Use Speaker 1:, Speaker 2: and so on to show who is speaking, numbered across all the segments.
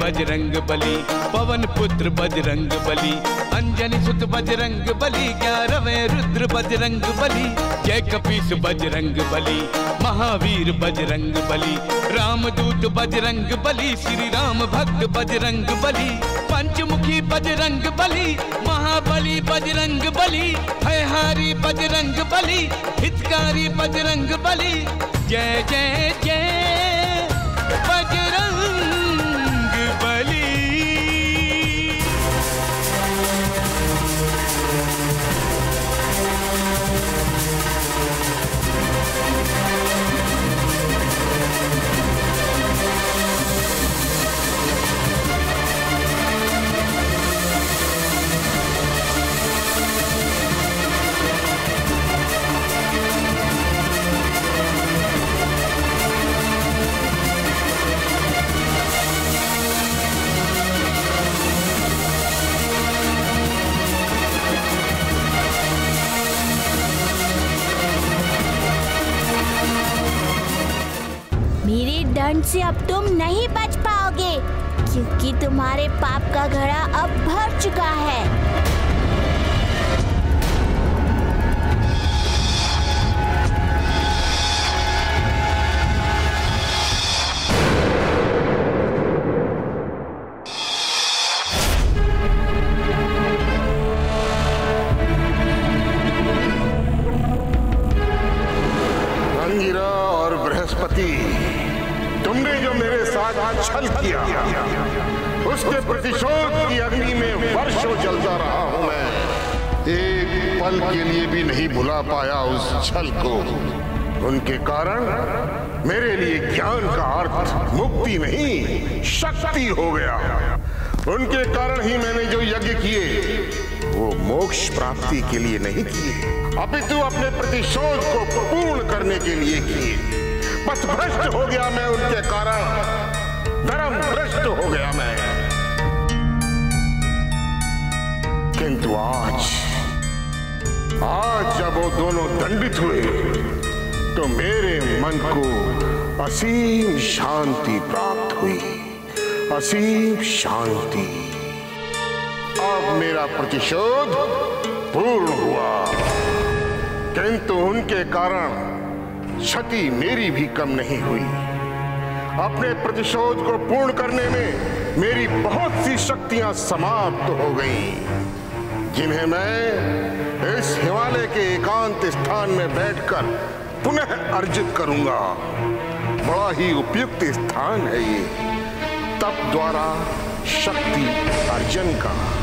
Speaker 1: बजरंग बली पवन पुत्र बजरंग बली अंजनी सुत बजरंग बली ग्यारहवें रुद्र बजरंग बली जय कपीस बजरंग बली महावीर बजरंग बली रामदूत बजरंग बली श्री राम भक्त बजरंग बली पंचमुखी बजरंग बली महाबली बजरंग बली भयहारी बजरंग बली हितकारी बजरंग बली जय जय जय बजरंग
Speaker 2: तुम्हारे पाप का घड़ा अब भर चुका है।
Speaker 3: मेरे लिए ज्ञान का अर्थ मुक्ति नहीं, शक्ति हो गया। उनके कारण ही मैंने जो यज्ञ किए, वो मोक्ष प्राप्ति के लिए नहीं किए। अपितु अपने प्रतिशोध को पूर्ण करने के लिए किए। पथभ्रष्ट हो गया मैं उनके कारण, धर्म भ्रष्ट हो गया मैं। किंतु आज आज जब वो दोनों दंडित हुए तो मेरे मन को असीम शांति प्राप्त हुई। असीम शांति। अब मेरा प्रतिशोध पूर्ण हुआ। किंतु उनके कारण क्षति मेरी भी कम नहीं हुई। अपने प्रतिशोध को पूर्ण करने में मेरी बहुत सी शक्तियाँ समाप्त हो गईं, जिन्हें मैं इस हिमालय के एकांत स्थान में बैठकर पुनः अर्जित करूँगा। बड़ा ही उपयुक्त स्थान है ये। तप द्वारा शक्ति अर्जन का।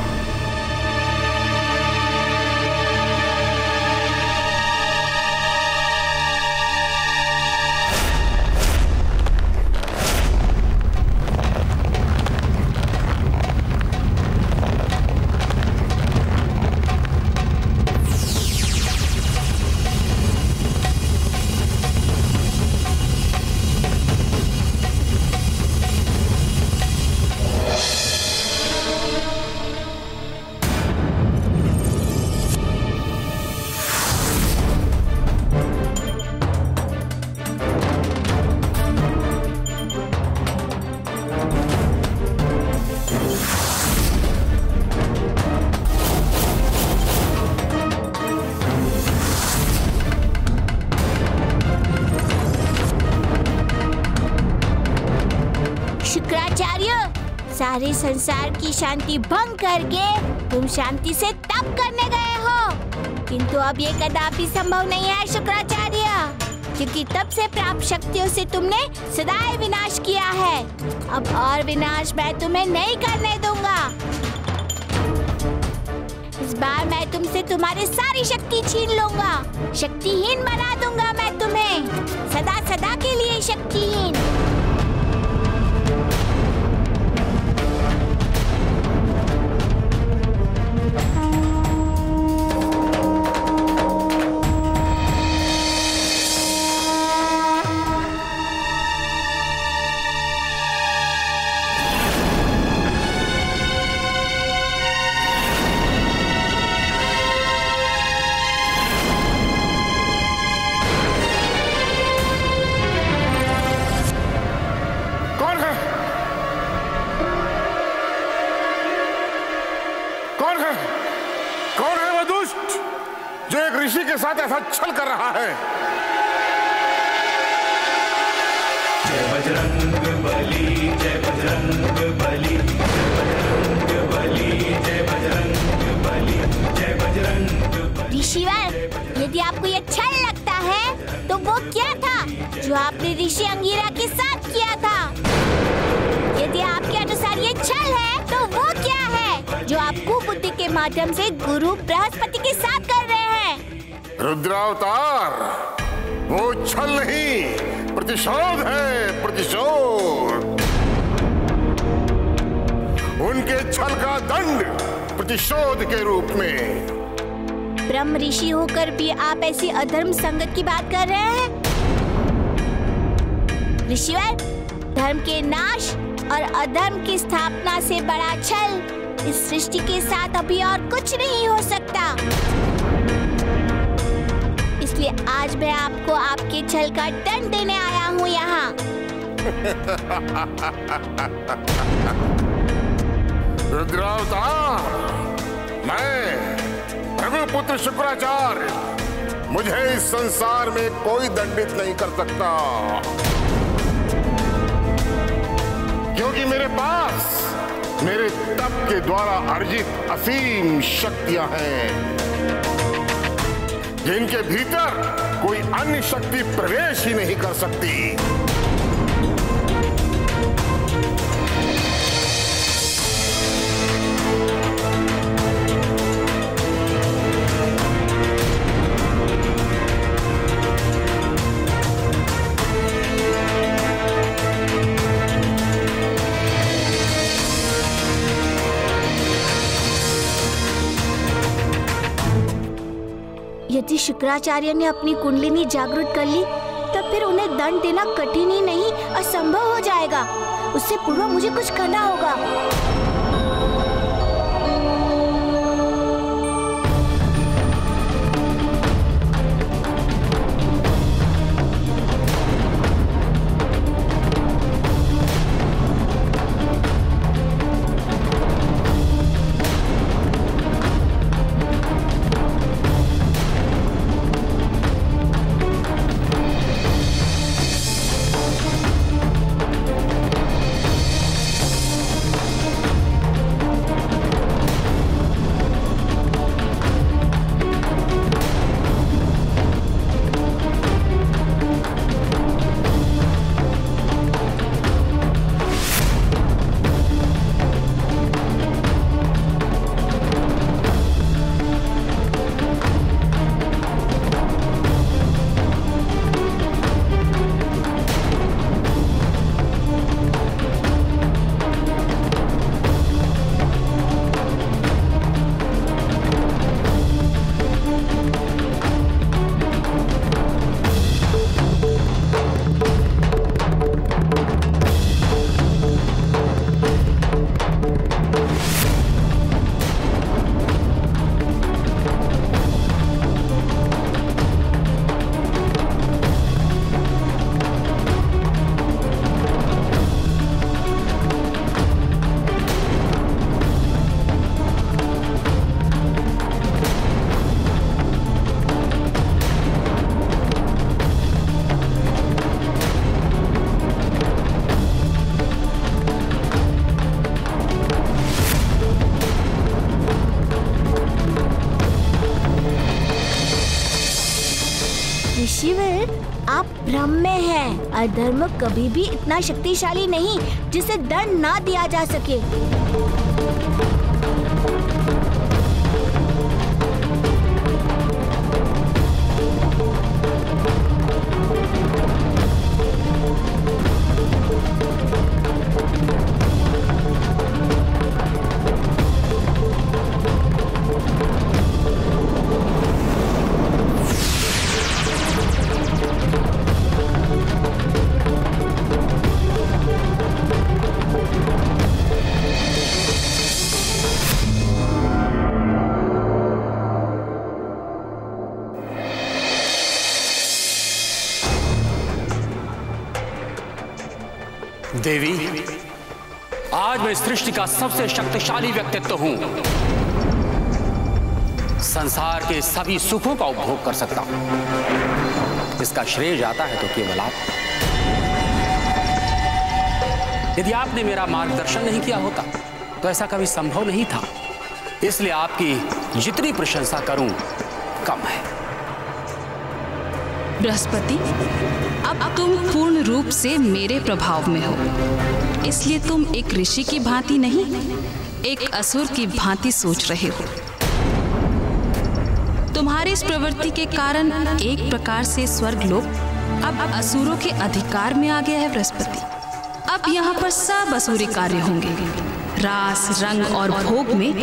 Speaker 2: संसार की शांति भंग करके तुम शांति से तप करने गए हो। किंतु अब ये कदापि संभव नहीं है, शुक्राचार्य। क्योंकि तब से प्राप्त शक्तियों से तुमने सदाए विनाश किया है। अब और विनाश मैं तुम्हें नहीं करने दूँगा। इस बार मैं तुमसे तुम्हारी सारी शक्ति छीन लूँगा। शक्तिहीन बना दूँगा मैं तुम्हें। सदा सदा के लिए शक्तिहीन।
Speaker 3: छल कर रहा है।
Speaker 1: जय बजरंग बली जय बजरंग बली जय बजरंग बली जय बजरंग बली जय बजरंग बली।
Speaker 2: ऋषिवर यदि आपको ये छल लगता है तो वो क्या था जो आपने ऋषि अंगीरा के साथ किया था? यदि आपके अनुसार ये छल है तो वो क्या है जो आप कुबुद्धि के माध्यम से गुरु बृहस्पति के साथ कर रहे हैं
Speaker 3: रुद्रावतार, वो छल नहीं, प्रतिशोध है, प्रतिशोध। उनके छल का दंड प्रतिशोध के रूप में।
Speaker 2: ब्रह्म ऋषि होकर भी आप ऐसी अधर्म संगत की बात कर रहे हैं? ऋषिवर, धर्म के नाश और अधर्म की स्थापना से बड़ा छल इस सृष्टि के साथ अभी और कुछ नहीं हो सकता। आज मैं आपको आपके छल का दंड देने आया हूँ यहाँ।
Speaker 3: रुद्रावतार, मैं रघुपुत्र शुक्राचार्य, मुझे इस संसार में कोई दंडित नहीं कर सकता। क्योंकि मेरे पास, मेरे तप के द्वारा अर्जित असीम शक्तियाँ हैं। जिनके भीतर कोई अन्य शक्ति प्रवेश ही नहीं कर सकती।
Speaker 2: शुक्राचार्य ने अपनी कुंडलिनी जागृत कर ली, तब फिर उन्हें दंड देना कठिन ही नहीं, असंभव हो जाएगा। उससे पूर्व मुझे कुछ करना होगा। भ्रम में है। अधर्म कभी भी इतना शक्तिशाली नहीं, जिसे दंड ना दिया जा सके।
Speaker 4: सृष्टि का सबसे शक्तिशाली व्यक्तित्व हूँ। संसार के सभी सुखों का उपभोग कर सकता हूँ। इसका श्रेय जाता है तो केवल आप। यदि आपने मेरा मार्गदर्शन नहीं किया होता तो ऐसा कभी संभव नहीं था। इसलिए आपकी जितनी प्रशंसा करूँ, कम है।
Speaker 5: बृहस्पति, अब तुम पूर्ण रूप से मेरे प्रभाव में हो। इसलिए तुम एक ऋषि की भांति नहीं, एक असुर की भांति सोच रहे हो। तुम्हारी इस प्रवृत्ति के कारण एक प्रकार से स्वर्ग लोक अब असुरों के अधिकार में आ गया है बृहस्पति। अब यहाँ पर सब असुरी कार्य होंगे। रास रंग और भोग में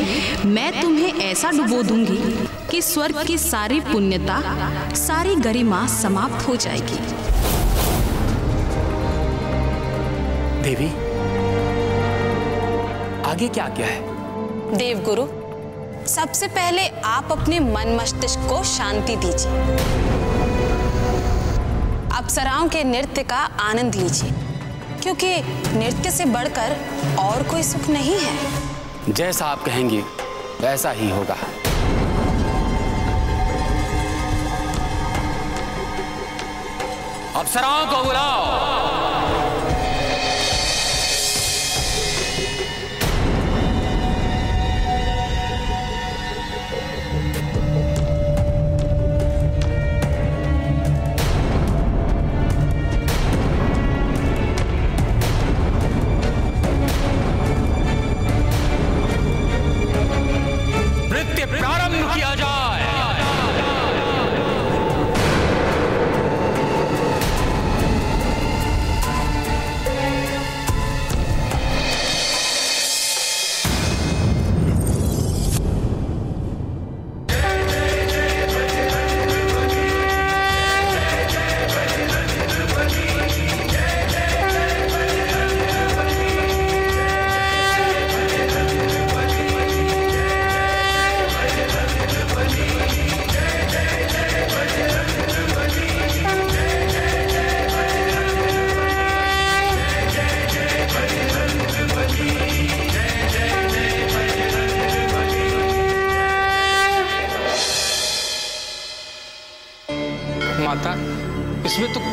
Speaker 5: मैं तुम्हें ऐसा डुबो दूँगी कि स्वर्ग की सारी पुण्यता सारी गरिमा समाप्त हो जाएगी।
Speaker 4: देवी आगे क्या क्या है?
Speaker 5: देवगुरु सबसे पहले आप अपने मन मस्तिष्क को शांति दीजिए। अप्सराओं के नृत्य का आनंद लीजिए। क्योंकि नृत्य से बढ़कर और कोई सुख नहीं है।
Speaker 4: जैसा आप कहेंगे, वैसा ही होगा। अफसराओं को बुलाओ।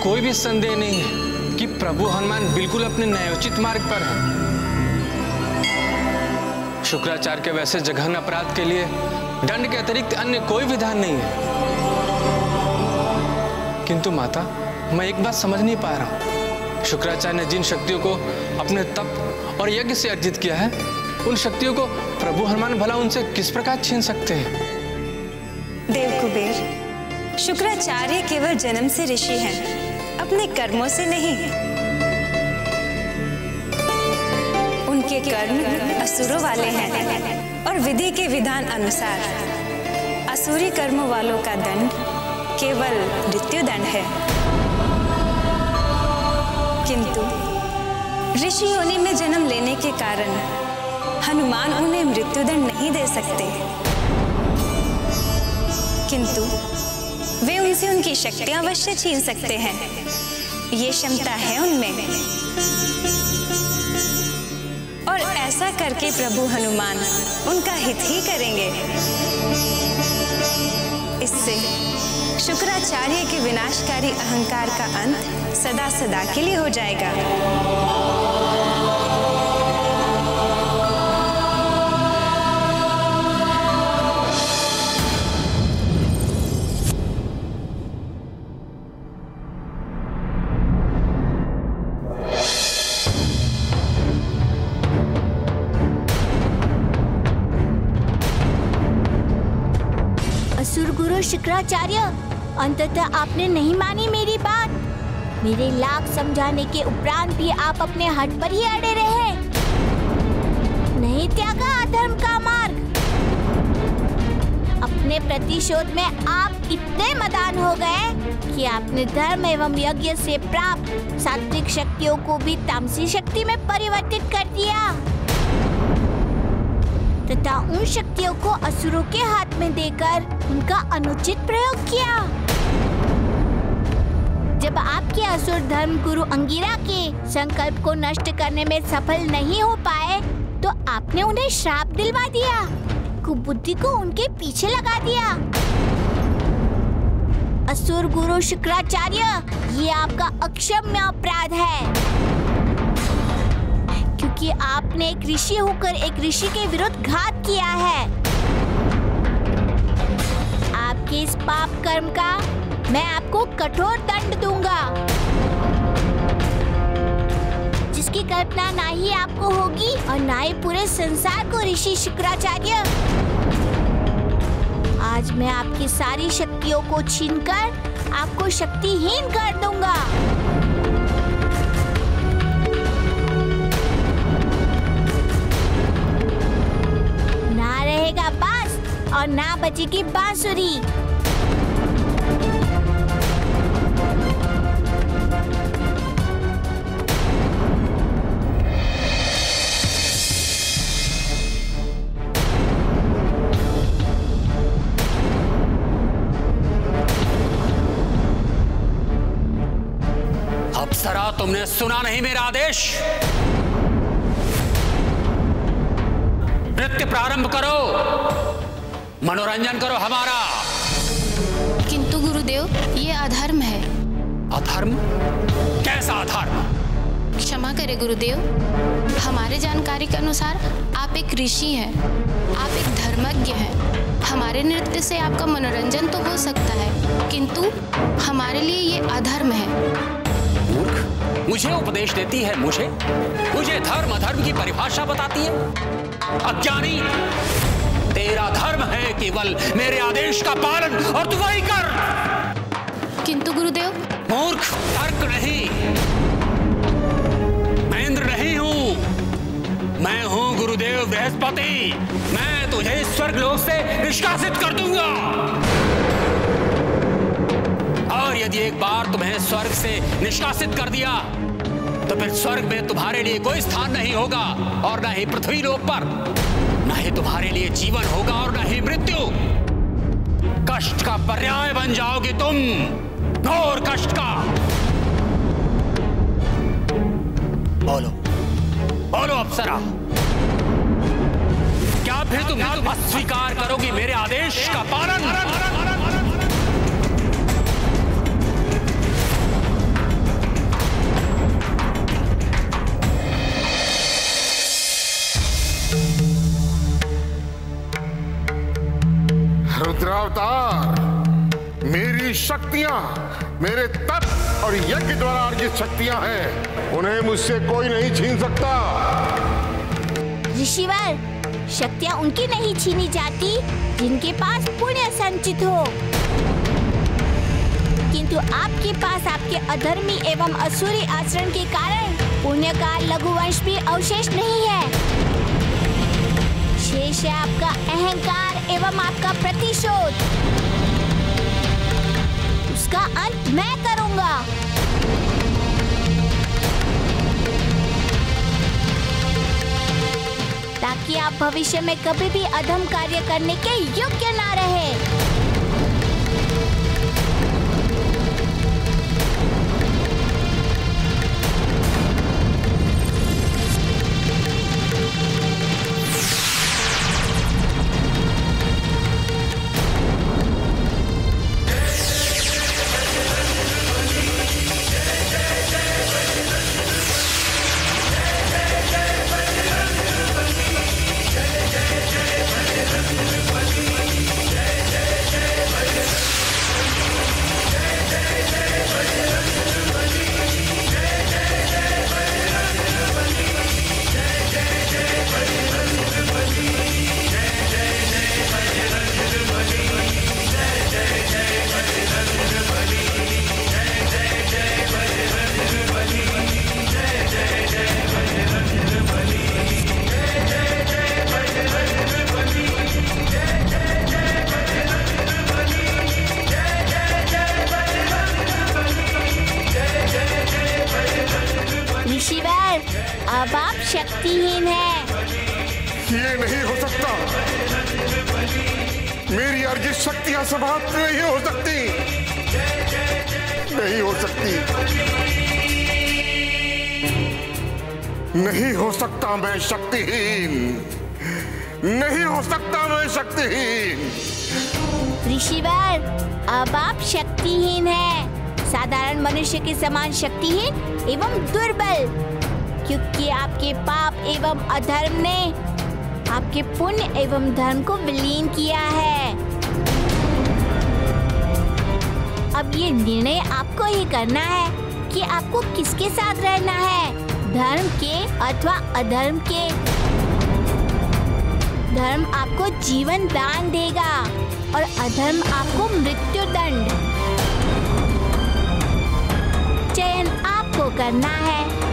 Speaker 6: कोई भी संदेह नहीं है कि प्रभु हनुमान बिल्कुल अपने न्यायोचित मार्ग पर है। शुक्राचार्य के वैसे जघन अपराध के लिए दंड के अतिरिक्त अन्य कोई विधान नहीं है। किंतु माता, मैं एक बात समझ नहीं पा रहा हूँ। शुक्राचार्य ने जिन शक्तियों को अपने तप और यज्ञ से अर्जित किया है, उन शक्तियों को प्रभु हनुमान भला उनसे किस प्रकार छीन सकते हैं?
Speaker 7: देव कुबेर शुक्राचार्य केवल जन्म से ऋषि हैं। अपने कर्मों से नहीं। उनके कर्म असुरों वाले हैं और विधि के विधान अनुसार। असुरी कर्मों वालों का दंड केवल मृत्यु दंड है। किंतु ऋषि योनि में जन्म लेने के कारण हनुमान उन्हें मृत्युदंड नहीं दे सकते। किंतु वे उनसे उनकी शक्तियाँ अवश्य छीन सकते हैं। ये क्षमता है उनमें। और ऐसा करके प्रभु हनुमान उनका हित ही करेंगे। इससे शुक्राचार्य के विनाशकारी अहंकार का अंत सदा सदा के लिए हो जाएगा।
Speaker 2: शुक्राचार्य अंततः आपने नहीं मानी मेरी बात। मेरे लाख समझाने के उपरांत भी आप अपने हट पर ही अड़े रहे। नहीं त्यागा अधर्म का मार्ग। अपने प्रतिशोध में आप इतने मदान हो गए कि आपने धर्म एवं यज्ञ से प्राप्त सात्विक शक्तियों को भी तामसी शक्ति में परिवर्तित कर दिया। तथा उन शक्तियों को असुरों के हाथ में देकर उनका अनुचित प्रयोग किया। जब आपके असुर धर्म गुरु अंगिरा के संकल्प को नष्ट करने में सफल नहीं हो पाए तो आपने उन्हें श्राप दिलवा दिया, कुबुद्धि को उनके पीछे लगा दिया। असुर गुरु शुक्राचार्य, ये आपका अक्षम्य अपराध है। क्योंकि आपने एक ऋषि होकर एक ऋषि के विरुद्ध घात किया है। आपके इस पाप कर्म का मैं आपको कठोर दंड दूँगा। जिसकी कल्पना ना ही आपको होगी और ना ही पूरे संसार को ऋषि शुक्राचार्य। आज मैं आपकी सारी शक्तियों को छीनकर आपको शक्तिहीन कर दूँगा। और ना बजेगी बांसुरी।
Speaker 4: अप्सरा तुमने सुना नहीं मेरा आदेश। नृत्य प्रारंभ करो। मनोरंजन करो हमारा।
Speaker 8: किंतु गुरुदेव ये अधर्म है।
Speaker 4: अधर्म? कैसा अधर्म?
Speaker 8: क्षमा करें गुरुदेव हमारे जानकारी के अनुसार आप एक ऋषि हैं आप एक धर्मज्ञ हैं। हमारे नृत्य से आपका मनोरंजन तो हो सकता है किंतु हमारे लिए ये अधर्म है।
Speaker 4: मूर्ख मुझे उपदेश देती है मुझे? मुझे धर्म अधर्म की परिभाषा बताती है। अज्ञानी! तेरा धर्म है केवल मेरे आदेश का पालन और तू वही कर।
Speaker 8: किंतु गुरुदेव?
Speaker 4: मूर्ख तर्क नहीं। मैं इंद्र नहीं हूँ। मैं हूँ गुरुदेव बृहस्पति। मैं तुझे स्वर्गलोक से निष्कासित कर दूँगा। और यदि एक बार तुम्हें स्वर्ग से निष्कासित कर दिया तो फिर स्वर्ग में तुम्हारे लिए कोई स्थान नहीं होगा और न ही पृथ्वी लोक पर। न ही तुम्हारे लिए जीवन होगा और न ही मृत्यु। कष्ट का पर्याय बन जाओगे तुम घोर कष्ट का। बोलो बोलो अप्सरा। क्या फिर तुम अस्वीकार करोगी मेरे आदेश का पालन?
Speaker 3: रुद्रावतार मेरी शक्तियाँ मेरे तप और यज्ञ द्वारा अर्जित शक्तियाँ हैं। उन्हें मुझसे कोई नहीं छीन सकता।
Speaker 2: ऋषिवर, शक्तियाँ उनकी नहीं छीनी जाती जिनके पास पुण्य संचित हो। किंतु आपके पास आपके अधर्मी एवं असुरी आचरण के कारण पुण्य का लघुवंश भी अवशेष नहीं है। शेष है आपका अहंकार। एवं आपका प्रतिशोध। उसका अंत मैं करूँगा। ताकि आप भविष्य में कभी भी अधम कार्य करने के योग्य ना रहे।
Speaker 3: सकता मैं शक्तिहीन। नहीं हो सकता मैं शक्तिहीन।
Speaker 2: ऋषिवर, अब आप शक्तिहीन हैं। साधारण मनुष्य के समान शक्तिहीन एवं दुर्बल, क्योंकि आपके पाप एवं अधर्म ने आपके पुण्य एवं धर्म को विलीन किया है। अब ये निर्णय आपको ही करना है कि आपको किसके साथ रहना है। धर्म के अथवा अधर्म के। धर्म आपको जीवन दान देगा और अधर्म आपको मृत्यु दंड चयन आपको करना है।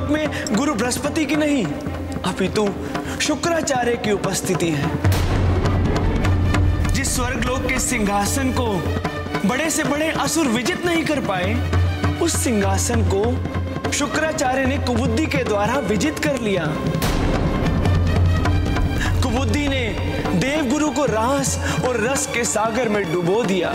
Speaker 9: स्वर्गलोक में गुरु बृहस्पति की नहीं, अपितु शुक्राचार्य की उपस्थिति है। जिस स्वर्गलोक के सिंहासन को बड़े से बड़े असुर विजित नहीं कर पाए, उस सिंहासन को शुक्राचार्य ने कुबुद्धि के द्वारा विजित कर लिया। कुबुद्धि ने देवगुरु को रास और रस के सागर में डुबो दिया।